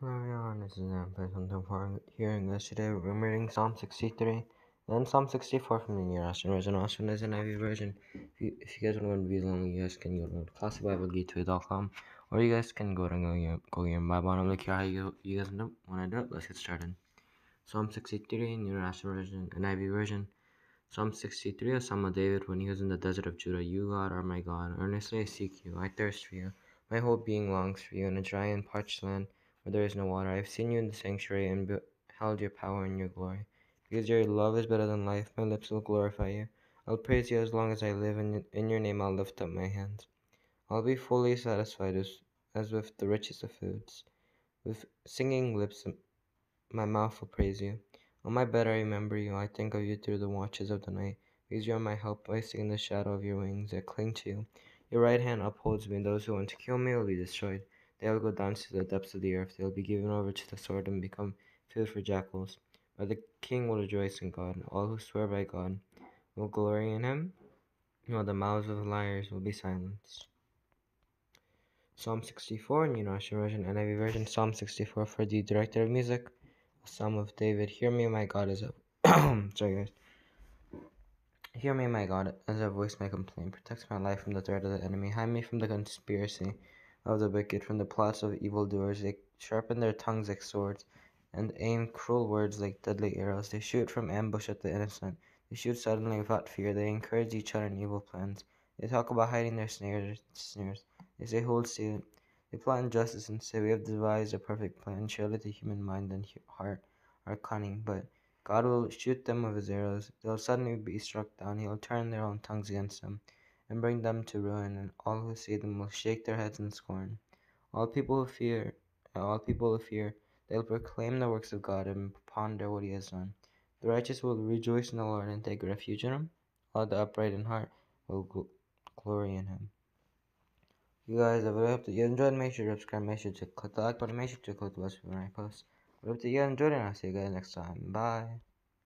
Hello everyone, this is something for here in English today. We're reading Psalm 63 and Psalm 64 from the New Russian version, known as NIV version. If you, if you guys want to read along, you guys can go to classicbiblegateway.com or you guys can go to go your, go your Bible and look here how you, you guys want to do it. Let's get started. Psalm 63, New Russian version, NIV version. Psalm 63, a Psalm of David when he was in the desert of Judah. You, God, are my God. Earnestly I seek you. I thirst for you. My whole being longs for you in a dry and parched land where there is no water. I have seen you in the sanctuary and beheld your power and your glory. Because your love is better than life, my lips will glorify you. I'll praise you as long as I live, and in your name I'll lift up my hands. I'll be fully satisfied as, as with the richest of foods. With singing lips, my mouth will praise you. On my bed I remember you. I think of you through the watches of the night. Because you are my help, I sing in the shadow of your wings. I cling to you. Your right hand upholds me, those who want to kill me will be destroyed. They will go down to the depths of the earth. They will be given over to the sword and become food for jackals. But the king will rejoice in God. All who swear by God will glory in him, while the mouths of liars will be silenced. Psalm 64, New Russian Version, NIV Version, Psalm 64 for the director of music, a Psalm of David. Hear me, my God, as a sorry guys. Hear me, my God, as I voice my complaint. Protect my life from the threat of the enemy. Hide me from the conspiracy of the wicked, from the plots of evildoers. They sharpen their tongues like swords, and aim cruel words like deadly arrows. They shoot from ambush at the innocent. They shoot suddenly without fear. They encourage each other in evil plans. They talk about hiding their snares. They say, Hold still. They plot injustice and say, We have devised a perfect plan. Surely the human mind and heart are cunning, but God will shoot them with his arrows. They'll suddenly be struck down. He'll turn their own tongues against them and bring them to ruin, and all who see them will shake their heads in scorn. All people who fear, all people who fear, they'll proclaim the works of God and ponder what He has done. The righteous will rejoice in the Lord and take refuge in Him. All the upright in heart will gl glory in Him. You guys, if really hope that you enjoyed, make sure to subscribe, make sure to click the like button, make sure to click the bell when I post. I hope that you enjoyed, and I'll see you guys next time. Bye.